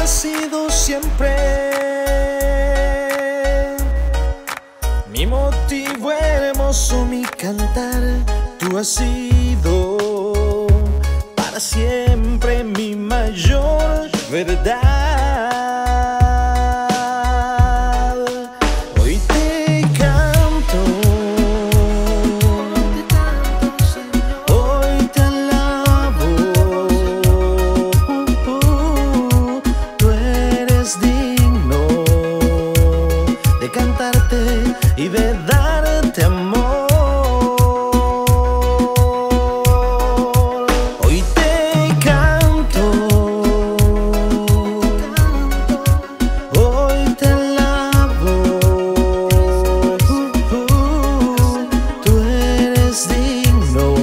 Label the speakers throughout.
Speaker 1: ha sido siempre mi motivo hermoso, mi cantar. Tú has sido para siempre mi mayor verdad. Digno de cantarte y de darte amor. Hoy te canto, hoy te alabo. Tú eres digno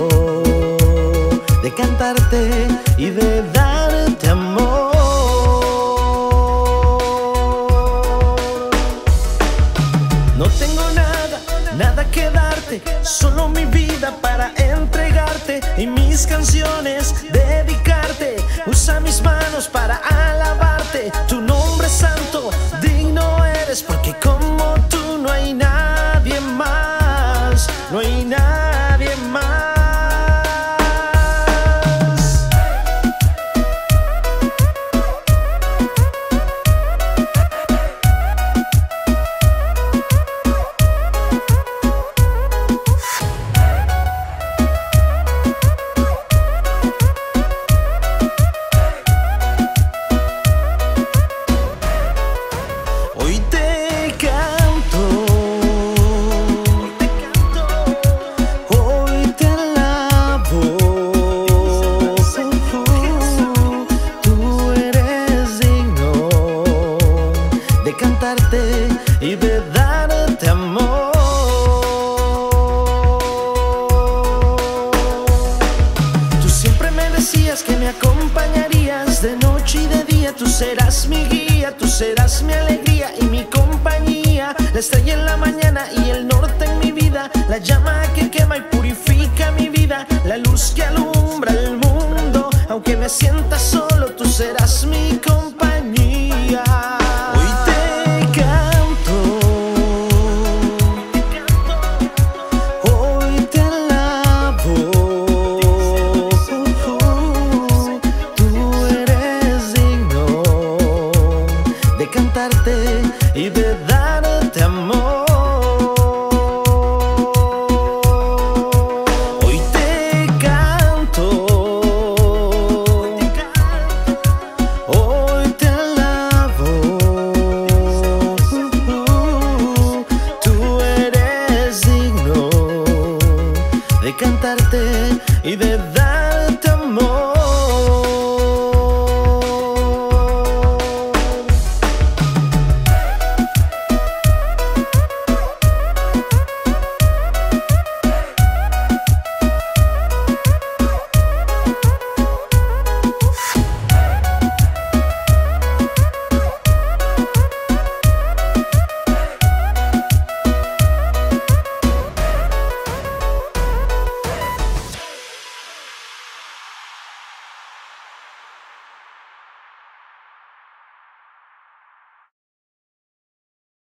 Speaker 1: de cantarte y de darte No tengo nada, nada que darte, solo mi vida para entregarte y mis canciones dedicarte. Usa mis manos para de cantarte y de darte amor. Tú siempre me decías que me acompañarías de noche y de día. Tú serás mi guía, tú serás mi alegría y mi compañía. La estrella en la mañana y el norte en mi vida. La llama que quema y purifica mi vida. La luz que alumbra el mundo. Aunque me sienta solo, tú serás mi compañía. cantarte y de dar.